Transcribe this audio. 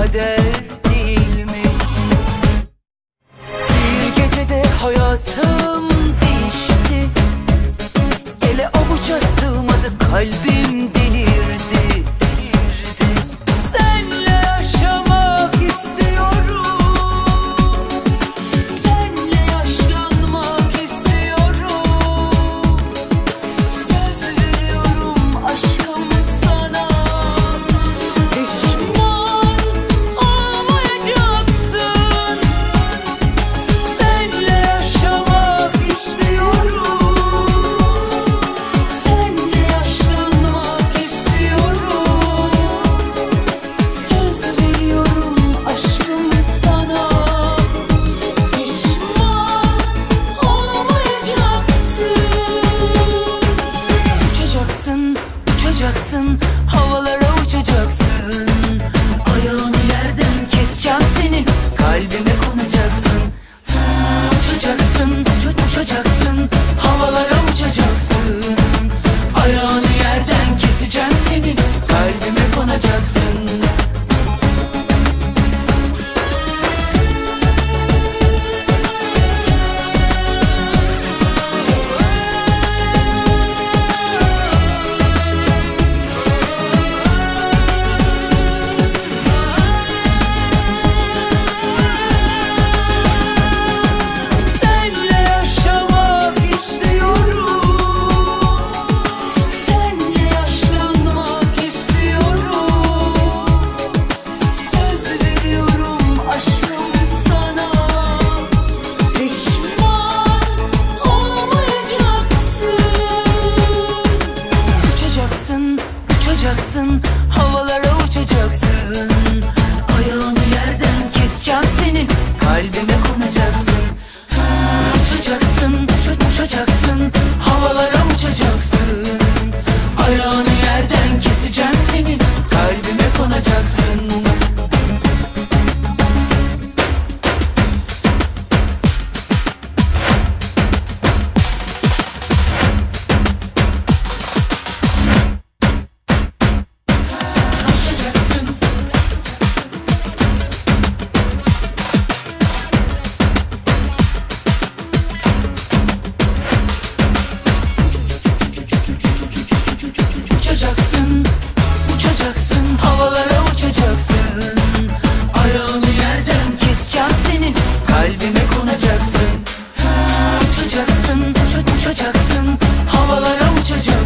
kader değil mi? Bir gecede hayatım değişti Ele avuca sığmadı kalbim havalara uçacaksın. Ayağını yerden keseceğim senin. Kalbime konacaksın. Uçacaksın, uça, uçacaksın, havalara uçacaksın. Ayağını yerden keseceğim senin. Kalbime konacaksın. uçacaksın, uça, uçacaksın. Havalara uçacaksın